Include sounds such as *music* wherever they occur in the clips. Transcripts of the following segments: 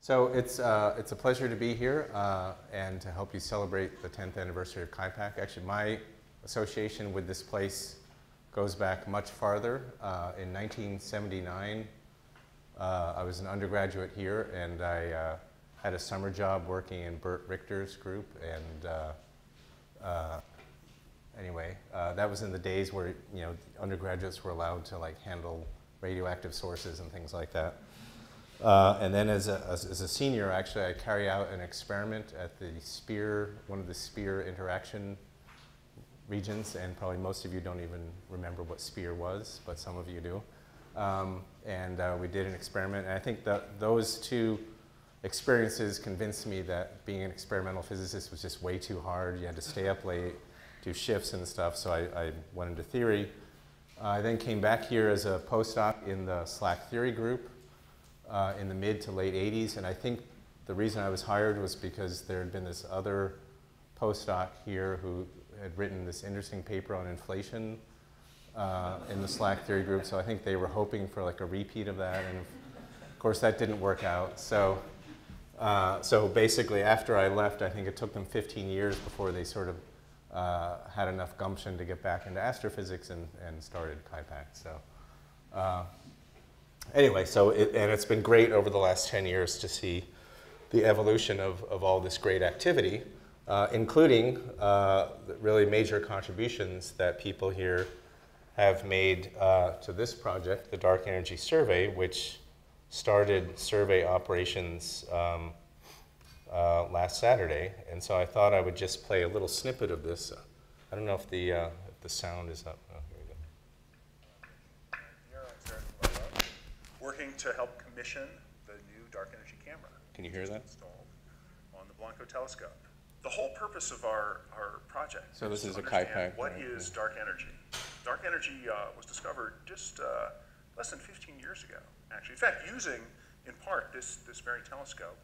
So it's, uh, it's a pleasure to be here uh, and to help you celebrate the 10th anniversary of KIPAC. Actually, my association with this place goes back much farther. Uh, in 1979, uh, I was an undergraduate here and I uh, had a summer job working in Burt Richter's group. And uh, anyway, that was in the days where you know undergraduates were allowed to like handle radioactive sources and things like that. Uh, and then as a, as, as, a senior, actually, I carry out an experiment at the SPEAR, one of the SPEAR interaction regions, and probably most of you don't even remember what SPEAR was, but some of you do. Um, and uh, we did an experiment, and I think that those two experiences convinced me that being an experimental physicist was just way too hard. You had to stay up late, do shifts and stuff, so I, I went into theory. I then came back here as a postdoc in the SLAC theory group, uh, in the mid to late 80s. And I think the reason I was hired was because there had been this other postdoc here who had written this interesting paper on inflation uh, in the SLAC theory group. So I think they were hoping for like a repeat of that. And of course, that didn't work out. So, uh, so basically, after I left, I think it took them 15 years before they sort of uh, had enough gumption to get back into astrophysics and, and started KIPAC. So uh, anyway, so it, and it's been great over the last 10 years to see the evolution of, of all this great activity, uh, including uh, really major contributions that people here have made uh, to this project, the Dark Energy Survey, which started survey operations um, uh, last Saturday. And so I thought I would just play a little snippet of this. I don't know if the, uh, if the sound is up. working to help commission the new dark energy camera. Can you hear that? Installed on the Blanco telescope. The whole purpose of our, our project. So this is a KIPAC. What right? is dark energy? Dark energy uh, was discovered just uh, less than 15 years ago, actually. In fact, using in part this, this very telescope.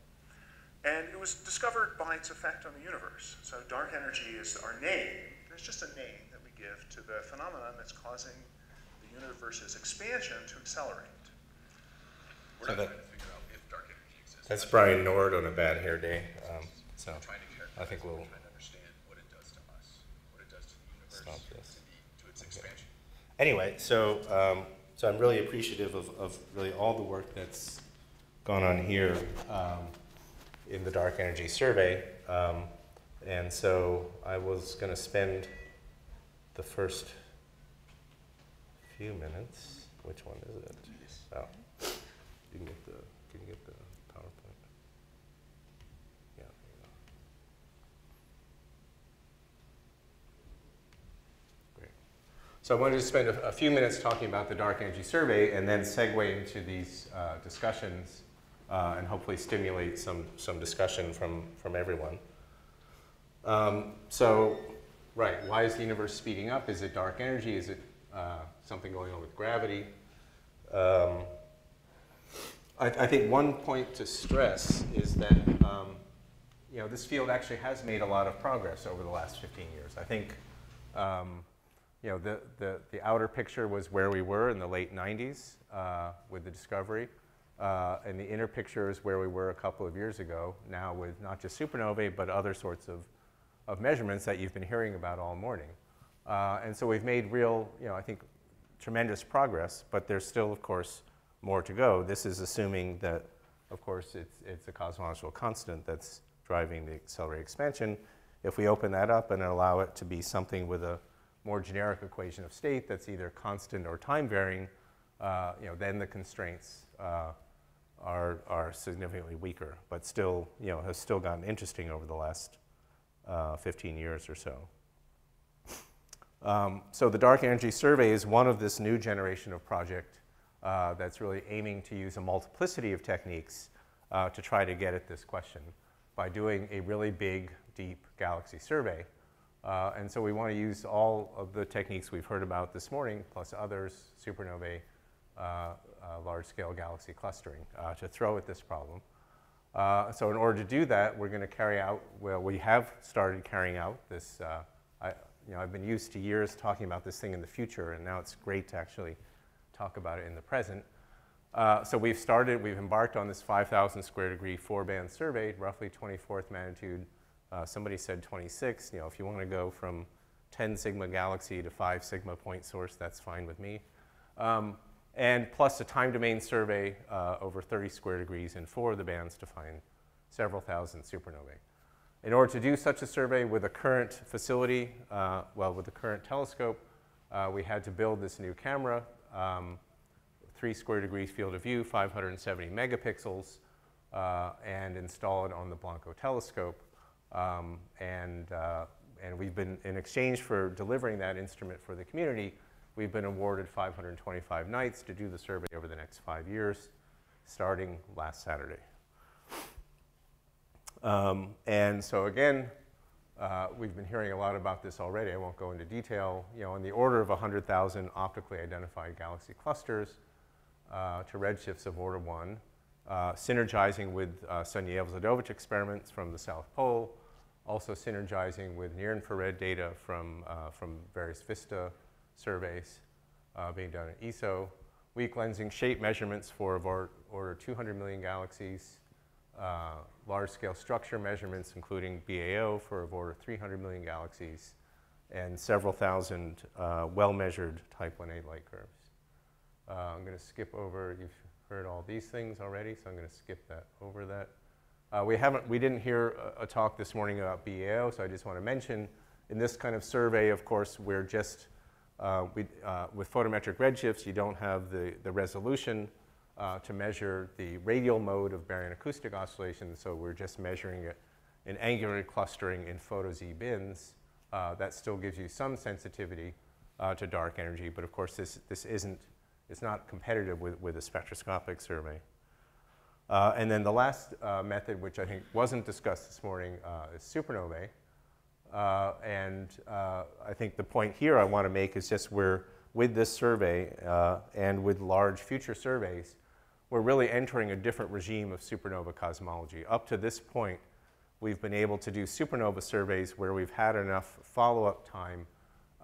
And it was discovered by its effect on the universe. So dark energy is our name. It's just a name that we give to the phenomenon that's causing the universe's expansion to accelerate. We're So not that- trying to figure out if dark energy exists. That's Brian Nord on a bad hair day. Um, so We're trying to characterize I think we'll understand what it does to us, what it does to the universe, Stop this. to, the, to its expansion. anyway, so um, so I'm really appreciative of, of really all the work that's gone on here um, in the Dark Energy Survey. Um, and so I was going to spend the first few minutes. Which one is it? Oh, get the can you get the PowerPoint? Yeah, there you go. Great. So I wanted to spend a, a few minutes talking about the Dark Energy Survey and then segue into these uh, discussions uh, and hopefully stimulate some, some discussion from, from everyone. Um, so, right, why is the universe speeding up? Is it dark energy? Is it uh, something going on with gravity? Um, I, I think one point to stress is that um, you know this field actually has made a lot of progress over the last 15 years. I think um, you know the, the, the outer picture was where we were in the late 90s uh, with the discovery. Uh, and the inner picture is where we were a couple of years ago, now with not just supernovae, but other sorts of, of measurements that you've been hearing about all morning. Uh, and so we've made real, you know, I think, tremendous progress, but there's still, of course, more to go. This is assuming that, of course, it's, it's a cosmological constant that's driving the accelerated expansion. If we open that up and allow it to be something with a more generic equation of state that's either constant or time varying, uh, you know, then the constraints uh, are, are significantly weaker, but still, you know, has still gotten interesting over the last uh, 15 years or so. Um, so the Dark Energy Survey is one of this new generation of project uh, that's really aiming to use a multiplicity of techniques uh, to try to get at this question by doing a really big, deep galaxy survey. Uh, and so we want to use all of the techniques we've heard about this morning, plus others, supernovae, uh, uh, large-scale galaxy clustering, uh, to throw at this problem. So in order to do that, we're going to carry out, well, we have started carrying out this, I, you know, I've been used to years talking about this thing in the future, and now it's great to actually talk about it in the present. Uh, so we've started, we've embarked on this 5,000 square degree four band survey, roughly 24th magnitude. Uh, somebody said 26. You know, if you want to go from 10 sigma galaxy to 5 sigma point source, that's fine with me. Um, and plus a time domain survey uh, over 30 square degrees in four of the bands to find several thousand supernovae. In order to do such a survey with a current facility, uh, well, with the current telescope, uh, we had to build this new camera, um, three square degrees field of view, 570 megapixels, uh, and install it on the Blanco telescope. Um, and, uh, and we've been, in exchange for delivering that instrument for the community, we've been awarded 525 nights to do the survey over the next five years, starting last Saturday. Um, and so again, uh, we've been hearing a lot about this already. I won't go into detail. You know, in the order of 100,000 optically identified galaxy clusters uh, to redshifts of order one, uh, synergizing with uh, Sunyaev-Zel'dovich experiments from the South Pole, also synergizing with near-infrared data from, uh, from various VISTA surveys uh, being done at ESO, weak lensing shape measurements for order, order 200 million galaxies, uh, large-scale structure measurements, including BAO for order 300 million galaxies, and several thousand uh, well-measured type 1a light curves. Uh, I'm going to skip over, you've heard all these things already, so I'm going to skip that over that. Uh, we haven't, we didn't hear a, a, talk this morning about BAO, so I just want to mention, in this kind of survey, of course, we're just, uh, we, with photometric redshifts, you don't have the, the resolution uh, to measure the radial mode of baryon acoustic oscillations, so we're just measuring it in angular clustering in photo Z bins. Uh, that still gives you some sensitivity uh, to dark energy, but of course this, this isn't, it's not competitive with, with a spectroscopic survey. Uh, and then the last uh, method, which I think wasn't discussed this morning, uh, is supernovae. and I think the point here I want to make is just we're, with this survey and with large future surveys, we're really entering a different regime of supernova cosmology. Up to this point, we've been able to do supernova surveys where we've had enough follow-up time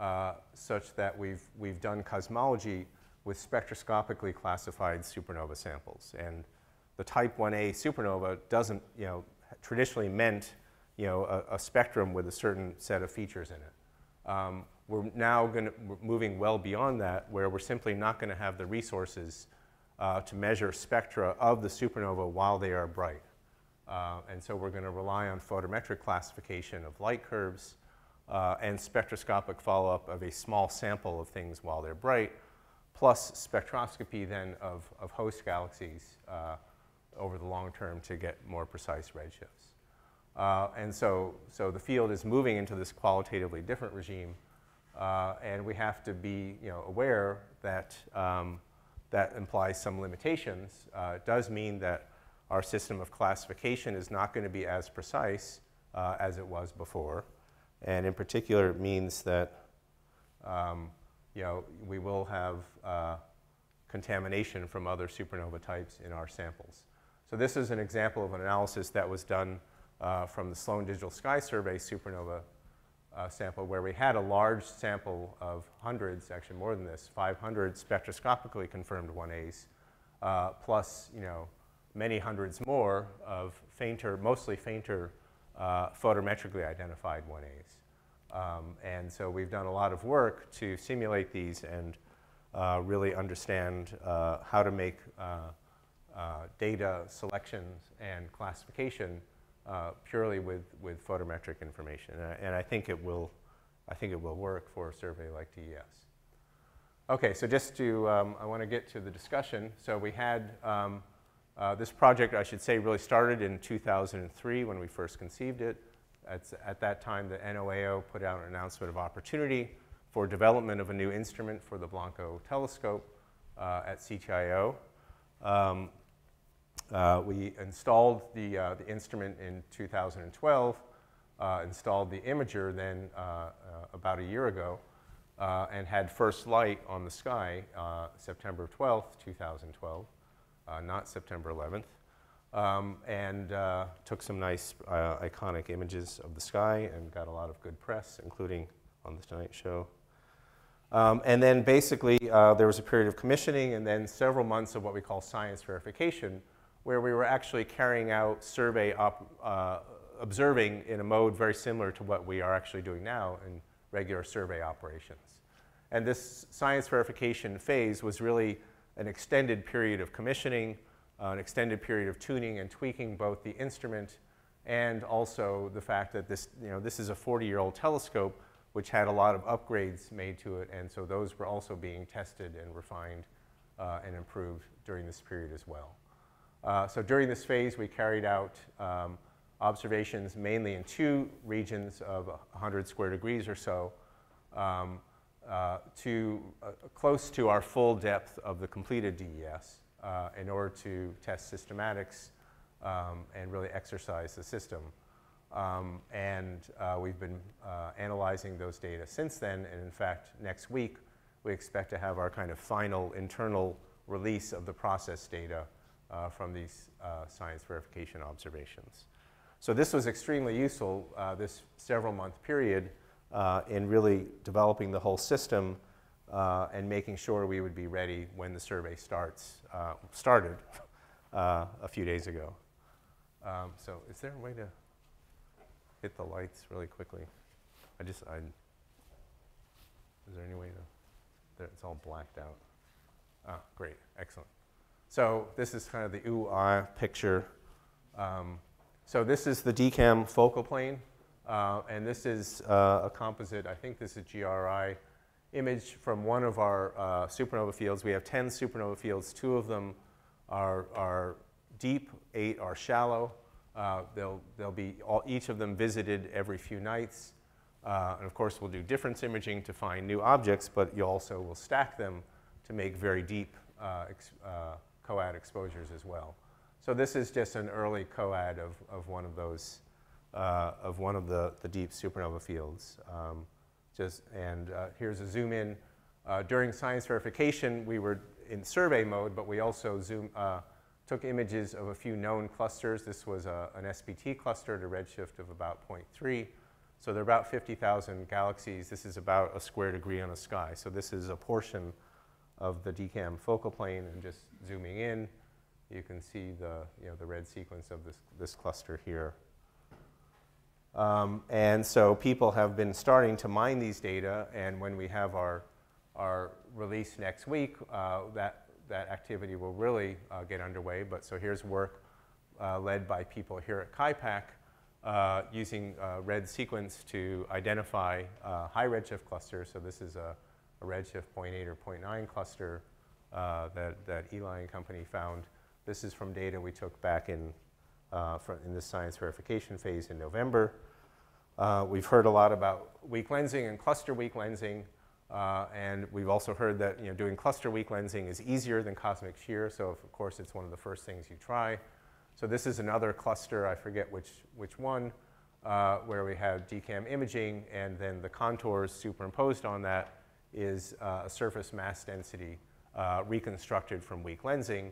uh, such that we've, we've done cosmology with spectroscopically classified supernova samples. And the type 1a supernova doesn't, you know, traditionally meant, you know, a, a spectrum with a certain set of features in it. Um, we're now going to, moving well beyond that, where we're simply not going to have the resources uh, to measure spectra of the supernova while they are bright. Uh, and so we're going to rely on photometric classification of light curves uh, and spectroscopic follow-up of a small sample of things while they're bright, plus spectroscopy then of, of host galaxies uh, over the long term to get more precise redshifts. Uh, and so, so the field is moving into this qualitatively different regime, uh, and we have to be you know, aware that um, that implies some limitations. Uh, it does mean that our system of classification is not going to be as precise uh, as it was before. And in particular, it means that um, you know, we will have uh, contamination from other supernova types in our samples. So this is an example of an analysis that was done uh, from the Sloan Digital Sky Survey supernova uh, sample where we had a large sample of hundreds, actually more than this, 500 spectroscopically confirmed 1As, uh, plus you know, many hundreds more of fainter, mostly fainter uh, photometrically identified 1As. Um, and so we've done a lot of work to simulate these and uh, really understand uh, how to make uh, data selections and classification uh, purely with, with photometric information. And I, and I, think it will, I think it will work for a survey like DES. Okay, so just to, um, I want to get to the discussion. So we had um, uh, this project, I should say, really started in 2003 when we first conceived it. At, at that time, the NOAO put out an announcement of opportunity for development of a new instrument for the Blanco telescope uh, at CTIO. Um, uh, we installed the, uh, the instrument in 2012, uh, installed the imager then uh, uh, about a year ago, uh, and had first light on the sky September 12th, 2012, not September 11th. Um, and took some nice iconic images of the sky and got a lot of good press, including on the Tonight Show. Um, and then basically, there was a period of commissioning and then several months of what we call science verification, where we were actually carrying out survey op, uh, observing in a mode very similar to what we are actually doing now in regular survey operations. And this science verification phase was really an extended period of commissioning, uh, an extended period of tuning and tweaking both the instrument and also the fact that this, you know, this is a 40-year-old telescope which had a lot of upgrades made to it, and so those were also being tested and refined uh, and improved during this period as well. Uh, so during this phase, we carried out um, observations mainly in two regions of 100 square degrees or so, um, uh, to uh, close to our full depth of the completed DES uh, in order to test systematics um, and really exercise the system. Um, and uh, we've been analyzing those data since then, and in fact, next week we expect to have our kind of final internal release of the process data uh, from these science verification observations. So this was extremely useful, uh, this several month period, uh, in really developing the whole system uh, and making sure we would be ready when the survey starts, uh, started *laughs* uh, a few days ago. Um, so is there a way to hit the lights really quickly? I just, I, is there any way to, it's all blacked out. Ah, great, excellent. So this is kind of the ooh ah picture. Um, so this is the DECam focal plane, uh, and this is uh, a composite, I think this is GRI image from one of our uh, supernova fields. We have 10 supernova fields. Two of them are, are deep, eight are shallow. Uh, they'll, they'll be all, each of them visited every few nights. Uh, and of course, we'll do difference imaging to find new objects, but you also will stack them to make very deep uh, coadd exposures as well. So this is just an early coadd of, of one of those, uh, of one of the, the deep supernova fields. Um, just, and uh, here's a zoom in. Uh, during science verification, we were in survey mode, but we also zoom, uh, took images of a few known clusters. This was a, an SPT cluster at a redshift of about 0.3. So there are about 50,000 galaxies. This is about a square degree on a sky. So this is a portion of the DECam focal plane and just zooming in you can see the, you know, the red sequence of this, this cluster here. Um, and so people have been starting to mine these data, and when we have our, our release next week, uh, that, that activity will really uh, get underway. But so here's work uh, led by people here at KIPAC uh, using uh, red sequence to identify uh, high redshift clusters. So this is a, a redshift 0.8 or 0.9 cluster that, that Eli and company found this is from data we took back in, uh, in the science verification phase in November. Uh, we've heard a lot about weak lensing and cluster weak lensing. Uh, and we've also heard that you know, doing cluster weak lensing is easier than cosmic shear. So of course, it's one of the first things you try. So this is another cluster, I forget which, which one, uh, where we have DECam imaging, and then the contours superimposed on that is uh, a surface mass density uh, reconstructed from weak lensing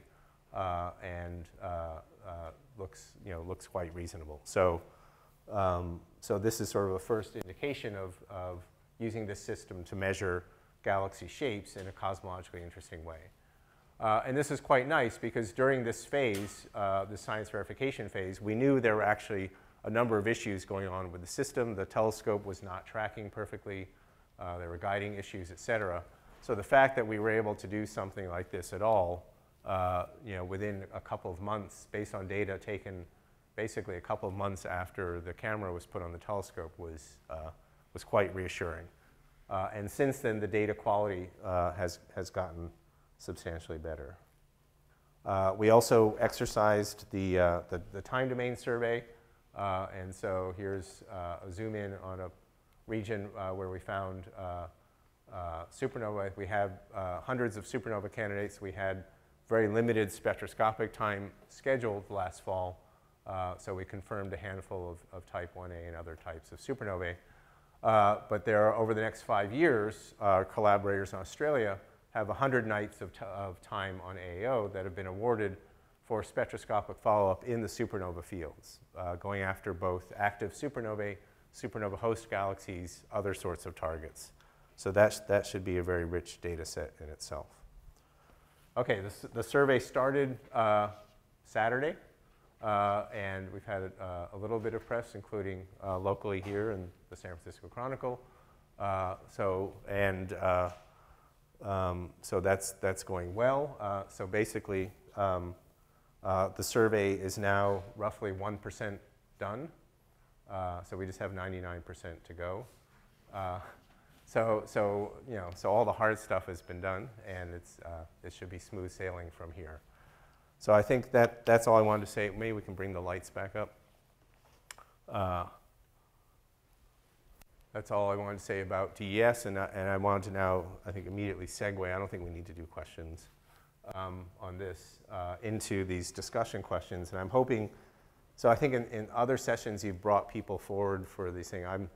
uh, and uh, uh, looks, you know, looks quite reasonable. So, um, so this is sort of a first indication of, of using this system to measure galaxy shapes in a cosmologically interesting way. Uh, and this is quite nice because during this phase, uh, the science verification phase, we knew there were actually a number of issues going on with the system. The telescope was not tracking perfectly. Uh, there were guiding issues, et cetera. So the fact that we were able to do something like this at all uh, you know, within a couple of months, based on data taken basically a couple of months after the camera was put on the telescope, was, uh, was quite reassuring. Uh, and since then, the data quality uh, has, has gotten substantially better. Uh, we also exercised the, uh, the, the, time domain survey. and so here's a zoom in on a region where we found supernova. We have hundreds of supernova candidates. We had very limited spectroscopic time scheduled last fall, uh, so we confirmed a handful of, of, type 1a and other types of supernovae. Uh, but there are, over the next five years, our collaborators in Australia have 100 nights of, of time on AAO that have been awarded for spectroscopic follow-up in the supernova fields, uh, going after both active supernovae, supernova host galaxies, other sorts of targets. So that, that should be a very rich data set in itself. Okay, the, the survey started uh, Saturday, uh, and we've had uh, a little bit of press, including uh, locally here in the San Francisco Chronicle. Uh, so, and uh, um, so that's, that's going well. So basically, um, the survey is now roughly 1% done. so we just have 99% to go. So, so, you know, so all the hard stuff has been done, and it's, uh, it should be smooth sailing from here. So I think that, that's all I wanted to say. Maybe we can bring the lights back up. Uh, that's all I wanted to say about DES, and, I, and I wanted to now, I think, immediately segue. I don't think we need to do questions um, on this uh, into these discussion questions, and I'm hoping. So I think in, in other sessions you've brought people forward for these things. I'm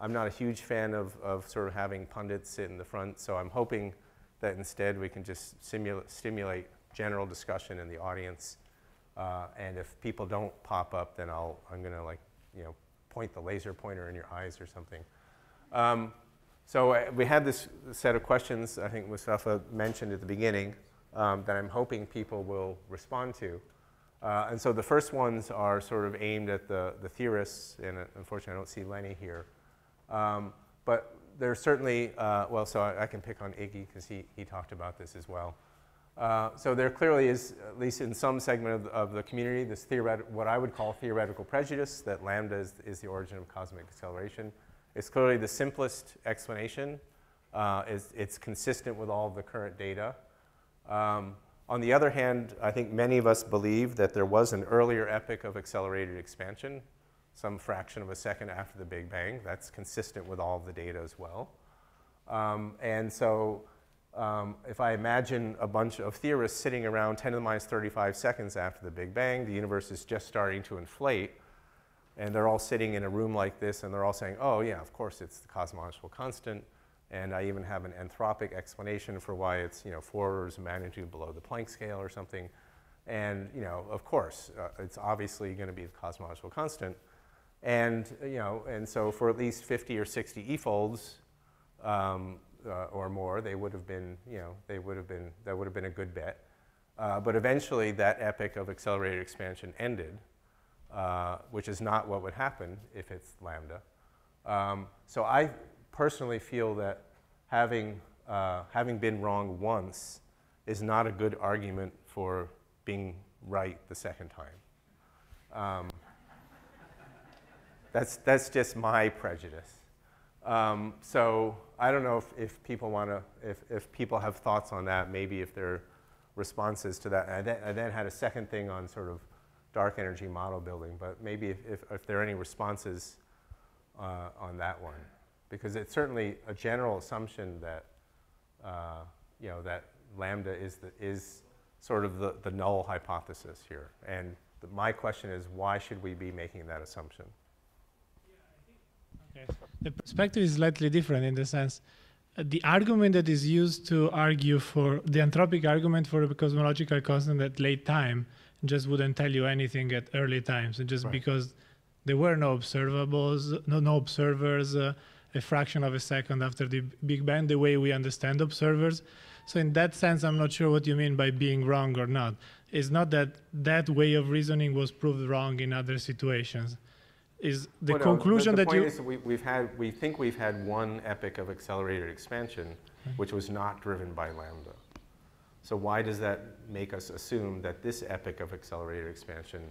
I'm not a huge fan of, of sort of having pundits sit in the front, so I'm hoping that instead we can just stimulate general discussion in the audience. Uh, and if people don't pop up, then I'll, I'm going to like, you know, point the laser pointer in your eyes or something. Um, so uh, we had this set of questions, I think Mustafa mentioned at the beginning, um, that I'm hoping people will respond to. Uh, and so the first ones are sort of aimed at the, the theorists, and uh, unfortunately I don't see Lenny here. Um, but there's certainly, uh, well, so I, I, can pick on Iggy because he, he talked about this as well. Uh, so there clearly is, at least in some segment of, of the community, this what I would call theoretical prejudice that lambda is, is, the origin of cosmic acceleration. It's clearly the simplest explanation. Uh, it's, it's consistent with all of the current data. Um, on the other hand, I think many of us believe that there was an earlier epoch of accelerated expansion some fraction of a second after the Big Bang. That's consistent with all of the data as well. Um, and so um, if I imagine a bunch of theorists sitting around 10 to the minus 35 seconds after the Big Bang, the universe is just starting to inflate, and they're all sitting in a room like this, and they're all saying, oh yeah, of course it's the cosmological constant, and I even have an anthropic explanation for why it's you know, four orders of magnitude below the Planck scale or something. And you know, of course, uh, it's obviously going to be the cosmological constant. And, you know, and so for at least 50 or 60 e-folds um, uh, or more, they would have been, you know, they would have been, that would have been a good bet. Uh, but eventually that epoch of accelerated expansion ended, uh, which is not what would happen if it's lambda. Um, so I personally feel that having, uh, having been wrong once is not a good argument for being right the second time. Um, that's, that's just my prejudice. Um, so I don't know if, if people want to, if, if people have thoughts on that, maybe if there are responses to that. I then, I then had a second thing on sort of dark energy model building, but maybe if, if, if there are any responses uh, on that one. Because it's certainly a general assumption that, uh, you know, that lambda is, the, is sort of the, the null hypothesis here. And the, my question is, why should we be making that assumption? The perspective is slightly different in the sense uh, the argument that is used to argue for the anthropic argument for a cosmological constant at late time just wouldn't tell you anything at early times, and just right. because there were no observables, no, no observers, uh, a fraction of a second after the Big Bang, the way we understand observers. So in that sense, I'm not sure what you mean by being wrong or not. It's not that that way of reasoning was proved wrong in other situations is the well, conclusion no, the, the that you. Is we, have had, we think we've had one epoch of accelerated expansion, which was not driven by lambda. So why does that make us assume that this epoch of accelerated expansion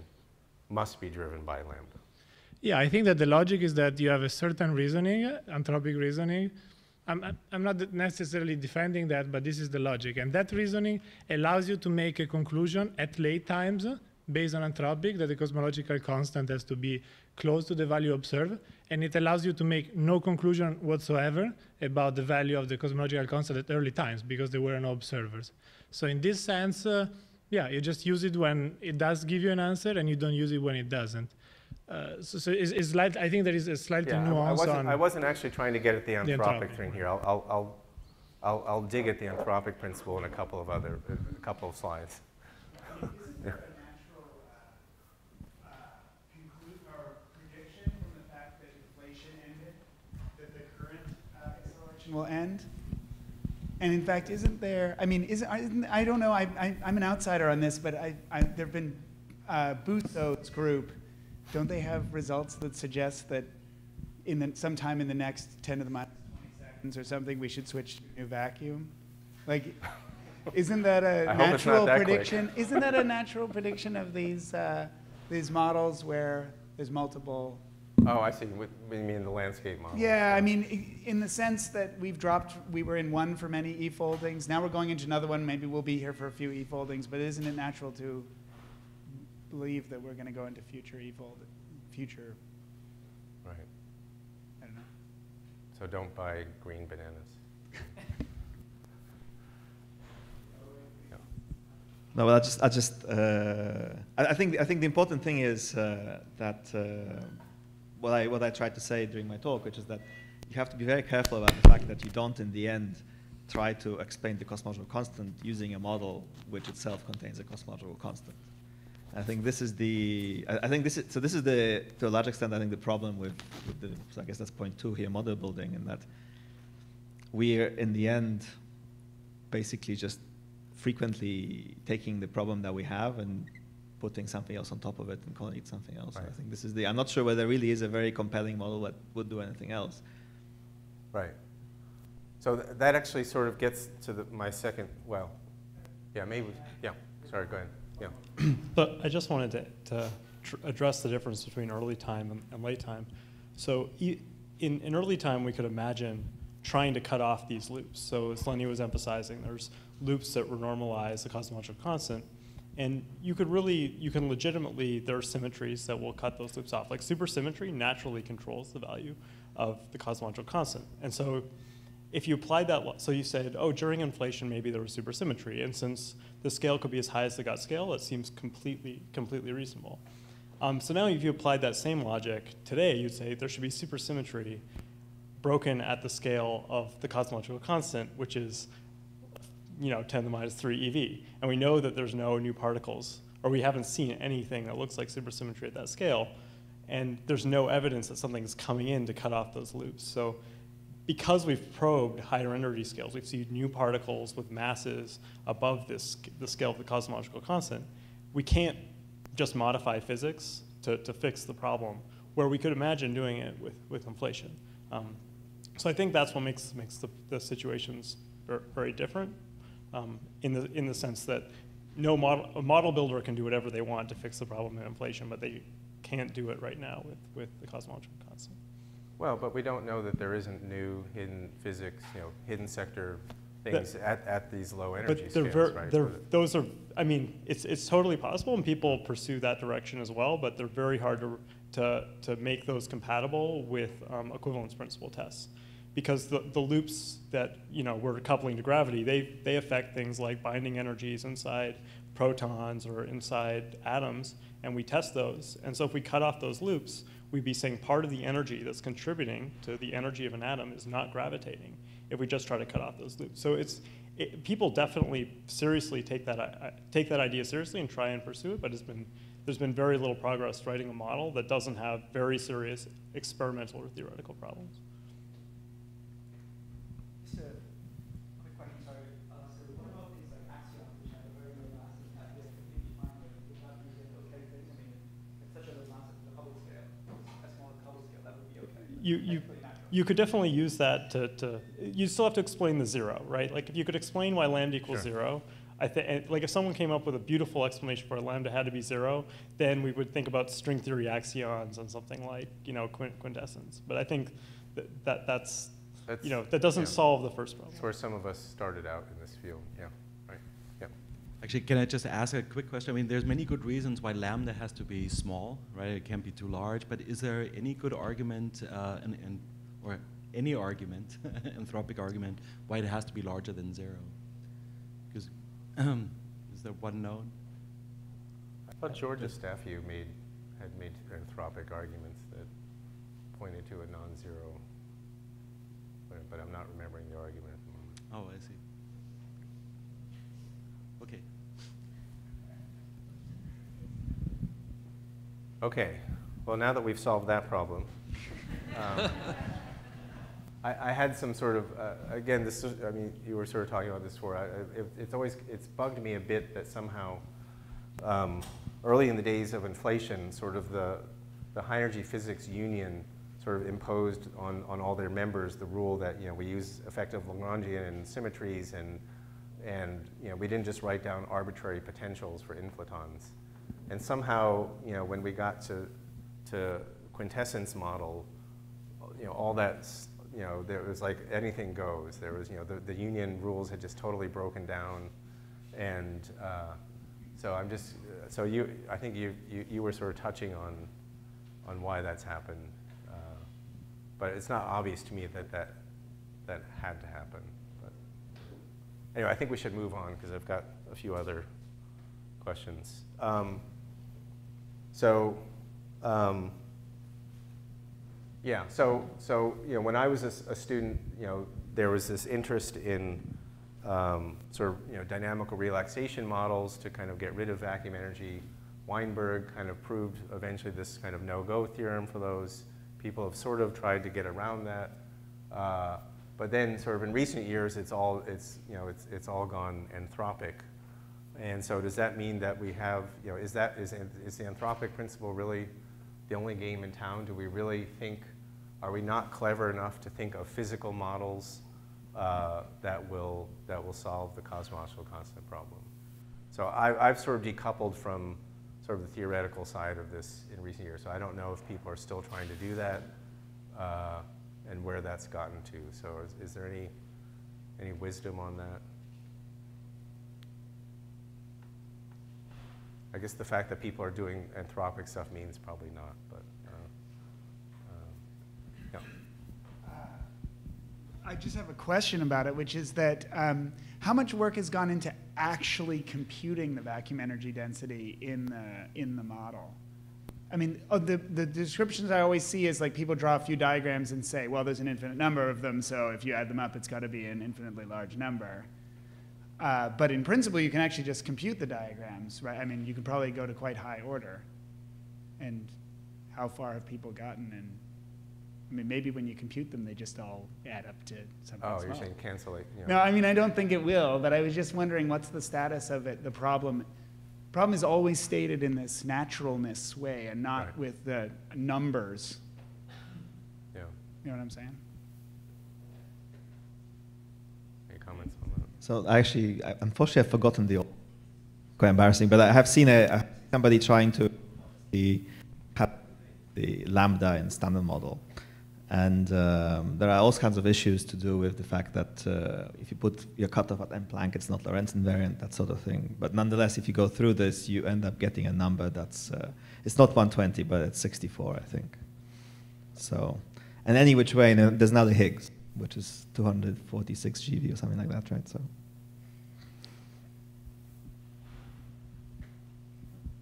must be driven by lambda? Yeah, I think that the logic is that you have a certain reasoning, anthropic reasoning. I'm, I'm not necessarily defending that, but this is the logic. And that reasoning allows you to make a conclusion at late times based on anthropic that the cosmological constant has to be close to the value observed, and it allows you to make no conclusion whatsoever about the value of the cosmological constant at early times because there were no observers. So in this sense, uh, yeah, you just use it when it does give you an answer, and you don't use it when it doesn't. Uh, so, so it's, it's light, I think there is a slight yeah, nuance I wasn't, on. I wasn't actually trying to get at the anthropic, the anthropic thing here. I'll, I'll, I'll, I'll, I'll dig at the anthropic principle in a couple of other, a couple of slides. Will end? And in fact, isn't there, I mean, isn't, isn't I don't know, I, I, I'm an outsider on this, but I, I, there have been, uh, Bousso's group, don't they have results that suggest that in the, sometime in the next 10 to the minus 20 seconds or something, we should switch to a new vacuum? Like, isn't that a *laughs* I hope it's not natural that quick. prediction? Isn't that a natural prediction of these, uh, these models where there's multiple Oh, I see. What you mean the landscape model? yeah, I mean, in the sense that we've dropped, we were in one for many e-foldings. Now we're going into another one. Maybe we'll be here for a few e-foldings, but isn't it natural to believe that we're going to go into future e-fold, future, Right. I don't know. So don't buy green bananas. *laughs* No, well, I just, I just, uh, I, I think, I think the important thing is uh, that uh, what I, what I tried to say during my talk, which is that you have to be very careful about the fact that you don't, in the end, try to explain the cosmological constant using a model which itself contains a cosmological constant. I think this is the, I, I think this is, so this is the, to a large extent, I think the problem with, with the, so I guess that's point two here, model building, in that we are, in the end, basically just frequently taking the problem that we have and putting something else on top of it and calling it something else. Right. I think this is the, I'm not sure whether there really is a very compelling model that would do anything else. Right. So th- that actually sort of gets to the, my second, well, yeah, maybe, yeah, sorry, go ahead. Yeah. *clears throat* But I just wanted to, to tr- address the difference between early time and, and late time. So e- in, in early time, we could imagine trying to cut off these loops. So as Lenny was emphasizing, there's loops that were normalized, the cosmological constant, and you could really, you can legitimately, there are symmetries that will cut those loops off. Like supersymmetry naturally controls the value of the cosmological constant. And so if you applied that, so you said, oh, during inflation, maybe there was supersymmetry. And since the scale could be as high as the GUT scale, it seems completely, completely reasonable. Um, so now if you applied that same logic today, you'd say there should be supersymmetry broken at the scale of the cosmological constant, which is you know, 10 to the minus 3 eV. And we know that there's no new particles, or we haven't seen anything that looks like supersymmetry at that scale. And there's no evidence that something is coming in to cut off those loops. So because we've probed higher energy scales, we've seen new particles with masses above this, the scale of the cosmological constant, we can't just modify physics to, to fix the problem, where we could imagine doing it with, with inflation. Um, so I think that's what makes, makes the, the situations very different um, in, the, in the sense that no model, a model builder can do whatever they want to fix the problem of inflation, but they can't do it right now with, with the cosmological constant. Well, but we don't know that there isn't new hidden physics, you know, hidden sector things at, at these low energy But they're scales, right? they're, those are, I mean, it's, it's totally possible, and people pursue that direction as well, but they're very hard to, to, to make those compatible with um, equivalence principle tests. Because the, the loops that, you know, we're coupling to gravity, they, they affect things like binding energies inside protons or inside atoms, and we test those. And so if we cut off those loops, we'd be saying part of the energy that's contributing to the energy of an atom is not gravitating if we just try to cut off those loops. So it's, it, people definitely seriously take that, uh, take that idea seriously and try and pursue it, but it's been, there's been very little progress writing a model that doesn't have very serious experimental or theoretical problems. Just a quick question, sorry. Uh, so what about these like axions which have a very low mass and have this completely fine with would that be an okay thing? I mean, it's such a low mass at the Hubble scale, as small as the Hubble scale, that would be okay. You, you, you could definitely use that to, to, you still have to explain the zero, right? Like if you could explain why lambda equals Sure. zero, I think, like if someone came up with a beautiful explanation for why lambda had to be zero, then we would think about string theory axions and something like, you know, quintessence. But I think that, that that's, That's- you know, that doesn't yeah. solve the first problem. That's where some of us started out in this field, yeah. Actually, can I just ask a quick question? I mean, there's many good reasons why lambda has to be small, right? It can't be too large. But is there any good argument, uh, and, and, or any argument, *laughs* anthropic argument, why it has to be larger than zero? Because um, is there one known? I thought George Efstathiou made, had made anthropic arguments that pointed to a non-zero, but, but I'm not remembering the argument at the moment. Oh, I see. Okay. Okay, well, now that we've solved that problem, um, *laughs* I I, had some sort of, uh, again, this I mean, you were sort of talking about this before. I, it, it's always, it's bugged me a bit that somehow, um, early in the days of inflation, sort of the, the high energy physics union sort of imposed on, on all their members the rule that, you know, we use effective Lagrangian symmetries and, and, you know, we didn't just write down arbitrary potentials for inflatons. And somehow, you know, when we got to, to quintessence model, you know, all that, you know, there was like anything goes. There was, you know, the, the union rules had just totally broken down. And uh, so I'm just, so you, I think you, you, you were sort of touching on, on why that's happened. Uh, but it's not obvious to me that that, that had to happen. But anyway, I think we should move on because I've got a few other questions. Um, so, um, yeah, so, so you know, when I was a, a, student, you know, there was this interest in um, sort of you know, dynamical relaxation models to kind of get rid of vacuum energy. Weinberg kind of proved eventually this kind of no-go theorem for those. People have sort of tried to get around that. Uh, but then sort of in recent years, it's all, it's, you know, it's, it's all gone anthropic. And so does that mean that we have, you know, is that, is, is the anthropic principle really the only game in town? Do we really think, are we not clever enough to think of physical models uh, that, will, that will solve the cosmological constant problem? So I, I've sort of decoupled from sort of the theoretical side of this in recent years. So I don't know if people are still trying to do that uh, and where that's gotten to. So is, is there any, any wisdom on that? I guess the fact that people are doing anthropic stuff means probably not, but uh, um, yeah. I just have a question about it, which is that um, how much work has gone into actually computing the vacuum energy density in the in the model? I mean, oh, the, the descriptions I always see is like people draw a few diagrams and say, well, there's an infinite number of them, so if you add them up, it's got to be an infinitely large number. Uh, but in principle, you can actually just compute the diagrams, right? I mean, you could probably go to quite high order. And how far have people gotten? And I mean, maybe when you compute them, they just all add up to something Oh, small. you're saying cancel it? You know. No, I mean, I don't think it will, but I was just wondering what's the status of it, the problem. Problem is always stated in this naturalness way and not Right. with the numbers. Yeah. You know what I'm saying? Any comments So actually, I- unfortunately, I've forgotten the. Quite embarrassing, but I have seen a, a somebody trying to the the lambda in standard model, and um, there are all kinds of issues to do with the fact that uh, if you put your cutoff at n Planck, it's not Lorentz invariant, that sort of thing. But nonetheless, if you go through this, you end up getting a number that's uh, it's not 120, but it's 64, I think. So, and any which way, you know, there's now the Higgs, which is 246 GeV or something like that, right? So.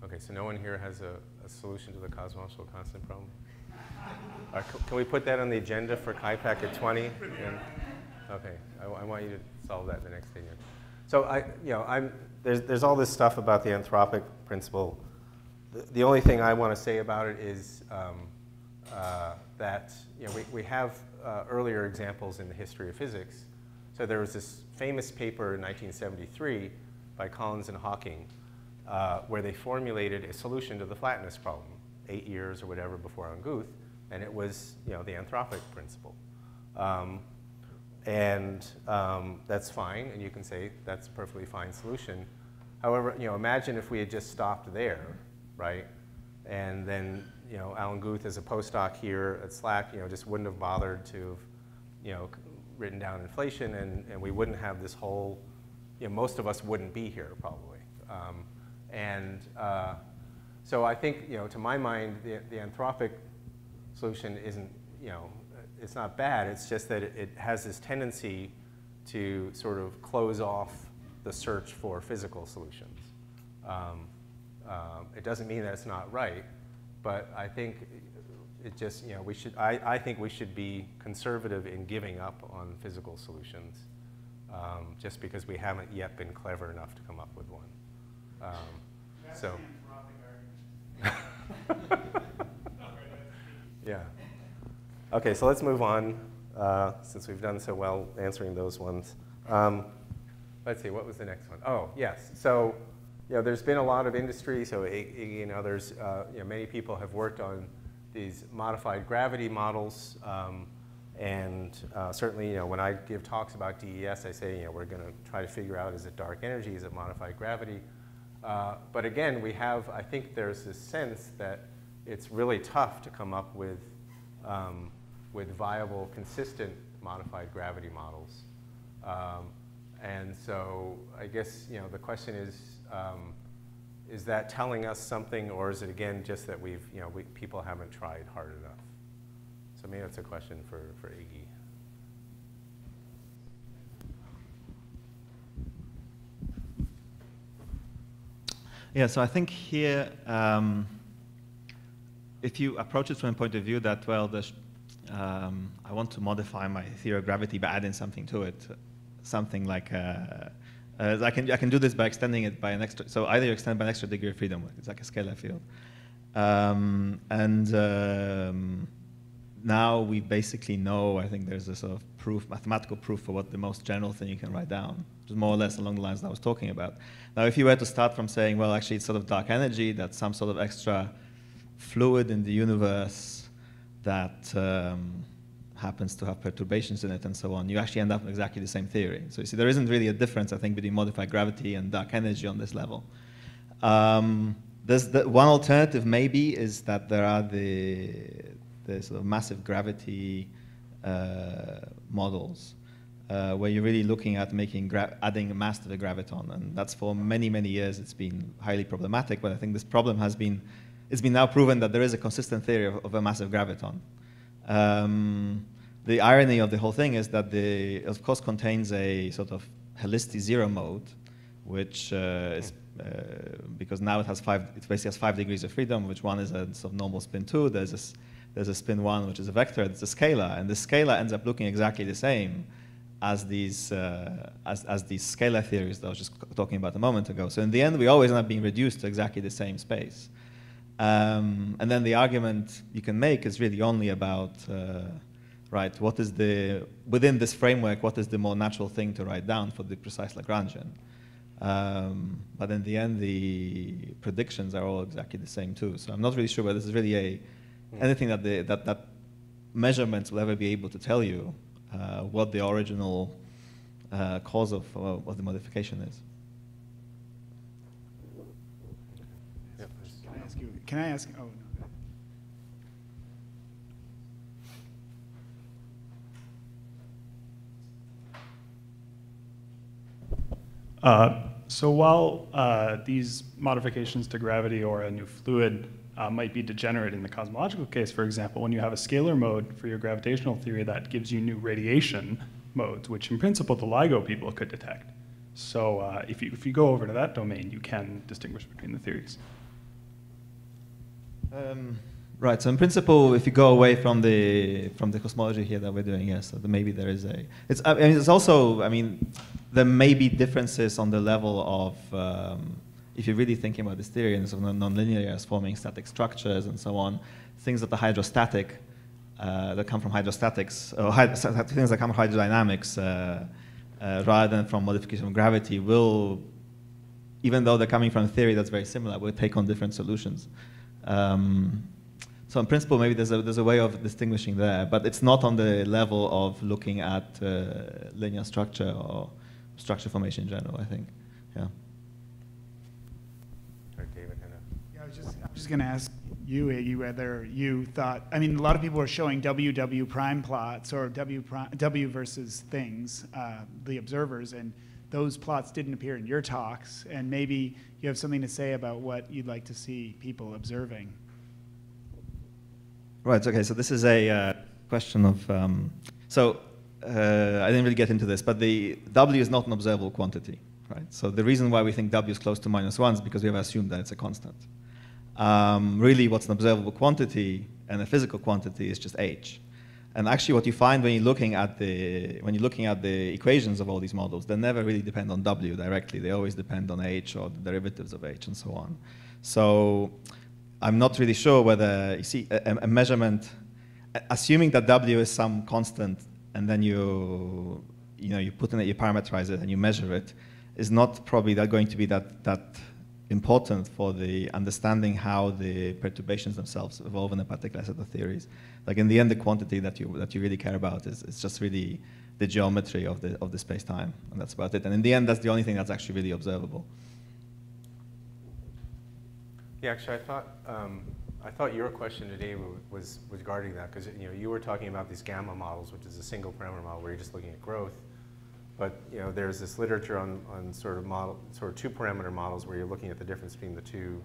Okay, so no one here has a, a solution to the cosmological constant problem? *laughs* Uh, can we put that on the agenda for KIPAC at 20? And- okay, I, I want you to solve that in the next thing. So I, you know, I'm, there's, there's all this stuff about the anthropic principle. The, the only thing I want to say about it is um, uh, that you know, we, we have uh, earlier examples in the history of physics. So there was this famous paper in 1973 by Collins and Hawking uh, where they formulated a solution to the flatness problem eight years or whatever before Alan Guth, and it was you know, the anthropic principle. Um, and um, that's fine, and you can say that's a perfectly fine solution. However, you know, imagine if we had just stopped there, right? And then, you know, Alan Guth as a postdoc here at SLAC, you know, just wouldn't have bothered to have, you know, written down inflation, and, and we wouldn't have this whole, you know, most of us wouldn't be here probably. Um, and uh, so I think, you know, to my mind, the, the anthropic solution isn't, you know, it's not bad. It's just that it, it has this tendency to sort of close off the search for physical solutions. Um, um, it doesn't mean that it's not right, but I think it just, you know, we should, I, I think we should be conservative in giving up on physical solutions um, just because we haven't yet been clever enough to come up with one. Um, so. *laughs* yeah. Okay, so let's move on. uh, since we've done so well answering those ones. Um, let's see, what was the next one? Oh, yes. So, you know, there's been a lot of industry, so Iggy and others, uh, you know, many people have worked on these modified gravity models. Um, and uh, certainly, you know, when I give talks about DES, I say, you know, we're going to try to figure out is it dark energy, is it modified gravity? Uh, but again, we have, I think there's this sense that it's really tough to come up with, um, with viable, consistent modified gravity models. Um, and so I guess, you know, the question is, um, is that telling us something or is it again just that we've, you know, we, people haven't tried hard enough? So maybe that's a question for, for Iggy. Yeah, so I think here, um, if you approach it from a point of view that, well, um, I want to modify my theory of gravity by adding something to it, something like, uh, I, can, I can do this by extending it by an extra, so either you extend by an extra degree of freedom, it's like a scalar field. Um, and um, now we basically know, I think there's a sort of proof, mathematical proof for what the most general thing you can write down, which is more or less along the lines that I was talking about. Now, if you were to start from saying, well, actually, it's sort of dark energy, that's some sort of extra fluid in the universe that um, happens to have perturbations in it and so on, you actually end up with exactly the same theory. So you see, there isn't really a difference, I think, between modified gravity and dark energy on this level. Um, the, one alternative maybe is that there are the the sort of massive gravity uh, models, uh, where you're really looking at making adding mass to the graviton, and that's for many many years it's been highly problematic. But I think this problem has been it's been now proven that there is a consistent theory of, of a massive graviton. Um, the irony of the whole thing is that the of course contains a sort of helicity zero mode, which uh, is uh, because now it has five, it basically has five degrees of freedom, which one is a sort of normal spin two. There's this there's a spin one, which is a vector, it's a scalar, and the scalar ends up looking exactly the same as these, uh, as, as these scalar theories that I was just talking about a moment ago. So in the end, we always end up being reduced to exactly the same space. Um, and then the argument you can make is really only about, uh, right, what is the, within this framework, what is the more natural thing to write down for the precise Lagrangian? Um, but in the end, the predictions are all exactly the same too. So I'm not really sure whether this is really a Hmm. anything that, the, that, that measurements will ever be able to tell you uh, what the original uh, cause of uh, what the modification is. Can I ask? Oh no. Uh, so while uh, these modifications to gravity or a new fluid uh, might be degenerate in the cosmological case, for example, when you have a scalar mode for your gravitational theory that gives you new radiation modes, which in principle the LIGO people could detect. So uh, if, you, if you go over to that domain, you can distinguish between the theories. Um, right. So in principle, if you go away from the from the cosmology here that we're doing, yes, maybe there is a. It's. I mean, it's also. I mean, there may be differences on the level of. Um, if you're really thinking about this theory and sort of nonlinear as forming static structures and so on, things that are hydrostatic, uh, that come from hydrostatics, or *laughs* things that come from hydrodynamics, uh, uh, rather than from modification of gravity, will, even though they're coming from a theory that's very similar, will take on different solutions. Um, so in principle, maybe there's a, there's a way of distinguishing there, but it's not on the level of looking at uh, linear structure or structure formation in general, I think. Yeah. just I'm just going to ask you, you whether you thought, I mean, a lot of people are showing WW prime plots or W, prime, w versus things, uh, the observers, and those plots didn't appear in your talks, and maybe you have something to say about what you'd like to see people observing. Right, okay, so this is a uh, question of, um, so uh, I didn't really get into this, but the W is not an observable quantity, right? So the reason why we think W is close to minus one is because we have assumed that it's a constant um, really what's an observable quantity and a physical quantity is just h. And actually what you find when you're looking at the, when you're looking at the equations of all these models, they never really depend on w directly. They always depend on h or the derivatives of h and so on. So I'm not really sure whether, you see, a, a measurement, assuming that w is some constant and then you, you know, you put in it, you parameterize it, and you measure it, is not probably that going to be that that important for the understanding how the perturbations themselves evolve in a particular set of theories. Like in the end, the quantity that you that you really care about is, it's just really the geometry of the of the space time, and that's about it. And in the end, that's the only thing that's actually really observable. Yeah, actually, I thought um, I thought your question today was was regarding that because you know you were talking about these gamma models, which is a single parameter model where you're just looking at growth. But you know, there's this literature on, on sort of model, sort of two parameter models where you're looking at the difference between the two,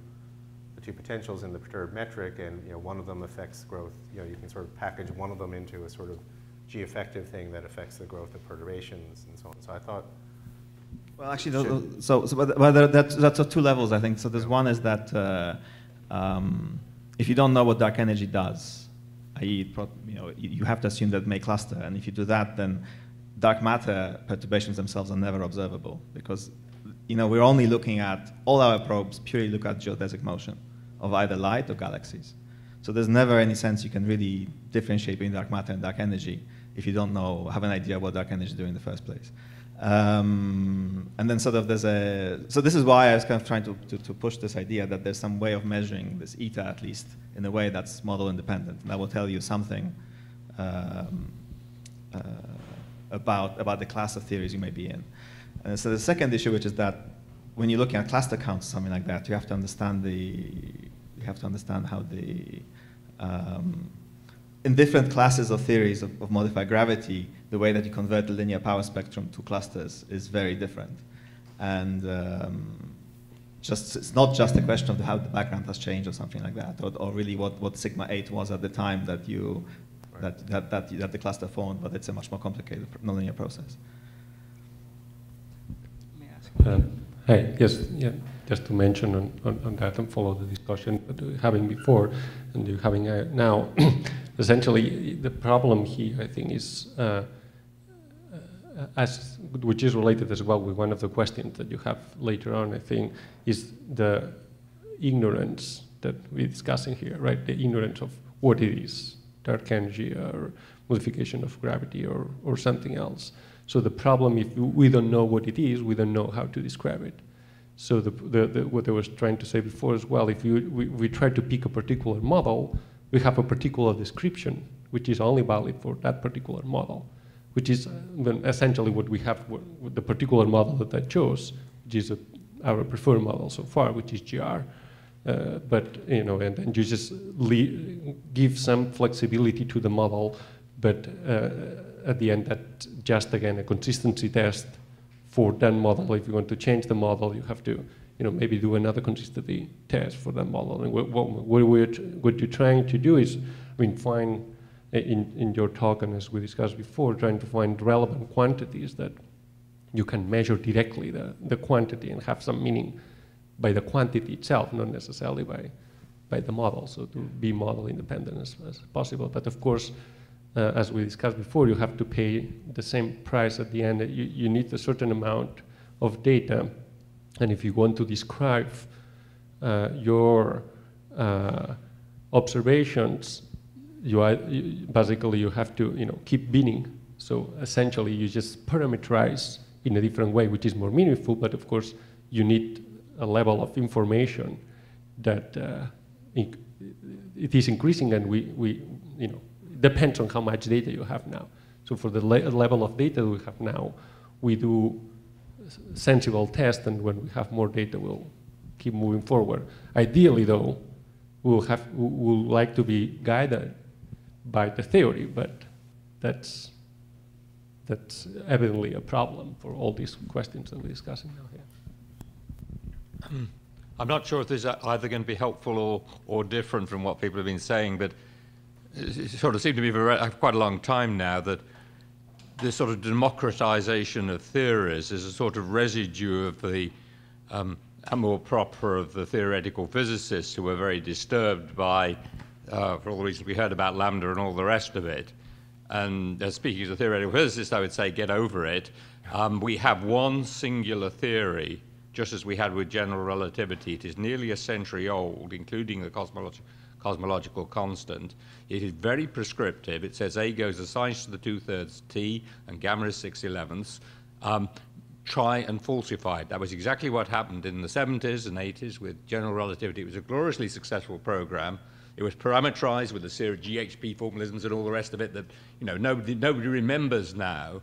the two potentials in the perturbed metric, and you know, one of them affects growth. You know, you can sort of package one of them into a sort of g-effective thing that affects the growth of perturbations and so on. So I thought. Well, actually, those, so, so but, but that's, that's at two levels, I think. So there's one is that uh, um, if you don't know what dark energy does, i.e., you know, you have to assume that it may cluster, and if you do that, then dark matter perturbations themselves are never observable because you know, we're only looking at, all our probes purely look at geodesic motion of either light or galaxies. So there's never any sense you can really differentiate between dark matter and dark energy if you don't know, have an idea what dark energy is doing in the first place. Um, and then sort of there's a, so this is why I was kind of trying to, to, to, push this idea that there's some way of measuring this eta at least in a way that's model independent. And that will tell you something um, uh, about, about the class of theories you may be in. And so the second issue, which is that when you're looking at cluster counts, or something like that, you have to understand the, you have to understand how the, um, in different classes of theories of, of, modified gravity, the way that you convert the linear power spectrum to clusters is very different. And um, just, it's not just a question of how the background has changed or something like that, or, or really what, what sigma 8 was at the time that you that, that, that, that the cluster formed, but it's a much more complicated nonlinear process. Um, hey, yes, yeah, just to mention on, on, on, that and follow the discussion that having before and you're having uh, now, *clears throat* essentially the problem here, I think, is uh, uh, as which is related as well with one of the questions that you have later on, I think, is the ignorance that we're discussing here, right? The ignorance of what it is dark energy or modification of gravity or, or something else. So the problem, if we don't know what it is, we don't know how to describe it. So the, the, the, what I was trying to say before as well, if you, we, we try to pick a particular model, we have a particular description, which is only valid for that particular model, which is uh, essentially what we have with the particular model that I chose, which is a, our preferred model so far, which is GR. Uh, but you know, and then you just give some flexibility to the model, but uh, at the end, that just again a consistency test for that model. If you want to change the model, you have to, you know, maybe do another consistency test for that model. And what, what, what, you're trying to do is, I mean, find in, in your talk and as we discussed before, trying to find relevant quantities that you can measure directly the, the quantity and have some meaning by the quantity itself, not necessarily by, by the model. So to be model independent as, as possible. But of course, uh, as we discussed before, you have to pay the same price at the end. You, you need a certain amount of data. And if you want to describe uh, your uh, observations, you, are, you, basically you have to you know, keep binning. So essentially, you just parameterize in a different way, which is more meaningful. But of course, you need a level of information that uh, it is increasing and we, we, you know, depends on how much data you have now. So for the le level of data we have now, we do sensible tests and when we have more data, we'll keep moving forward. Ideally though, we'll, have, we'll like to be guided by the theory, but that's, that's evidently a problem for all these questions that we're discussing now here. I'm not sure if this is either going to be helpful or, or different from what people have been saying, but it sort of seemed to me for quite a long time now that this sort of democratization of theories is a sort of residue of the um, amour propre of the theoretical physicists who were very disturbed by, uh, for all the reasons we heard about lambda and all the rest of it. And uh, speaking as a theoretical physicist, I would say get over it. Um, we have one singular theory just as we had with general relativity. It is nearly a century old, including the cosmolog- cosmological constant. It is very prescriptive. It says A goes as sine to the two thirds T and gamma is six elevenths. Um, try and falsify it. That was exactly what happened in the 70s and 80s with general relativity. It was a gloriously successful program. It was parameterized with a series of GHP formalisms and all the rest of it that you know nobody, nobody remembers now.